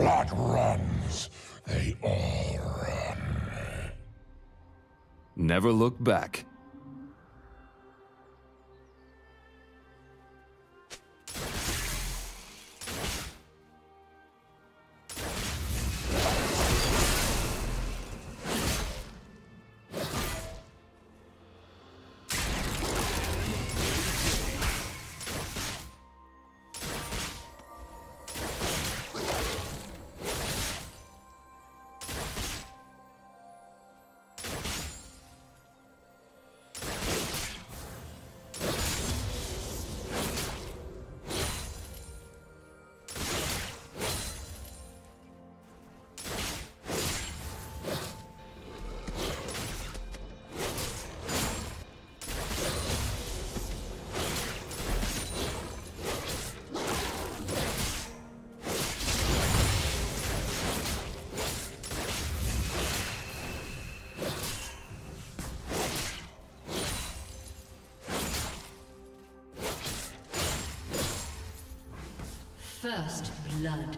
blood runs, they all run. Never look back. First blood.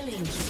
Killing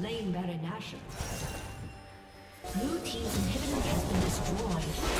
Slain Baron Nashor. Blue team's inhibitor has been destroyed.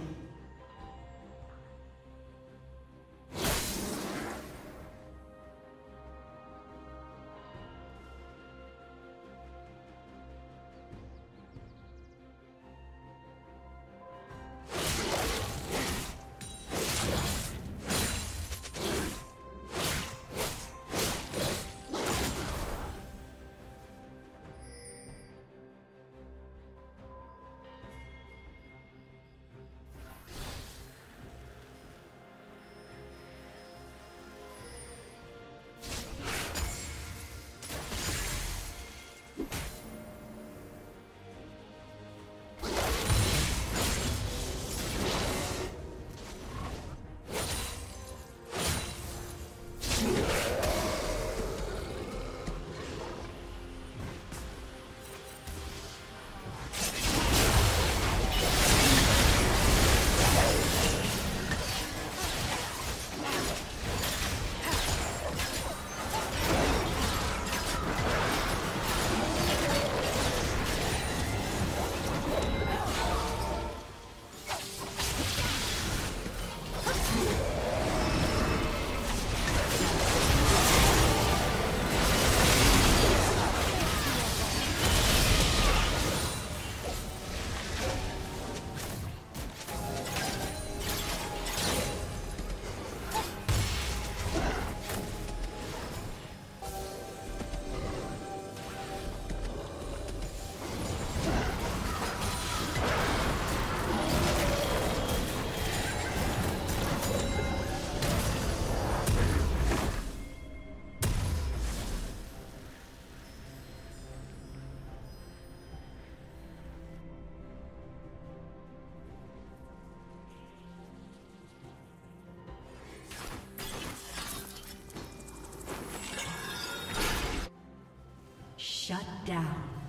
Shut down.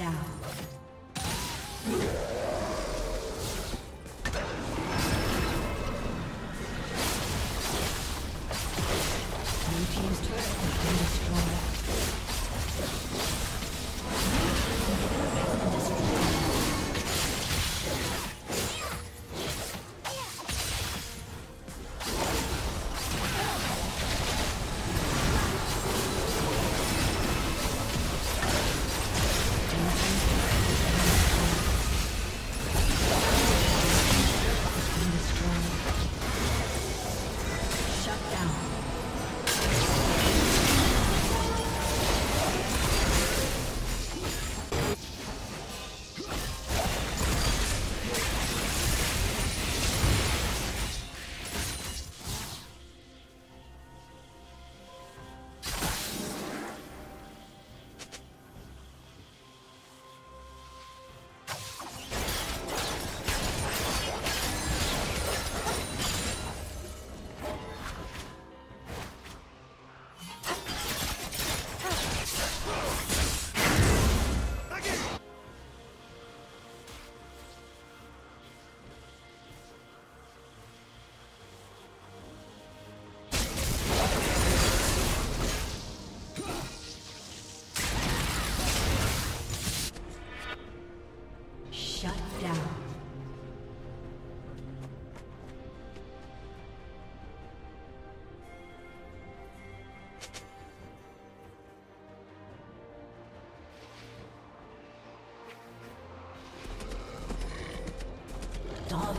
down.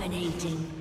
Dominating.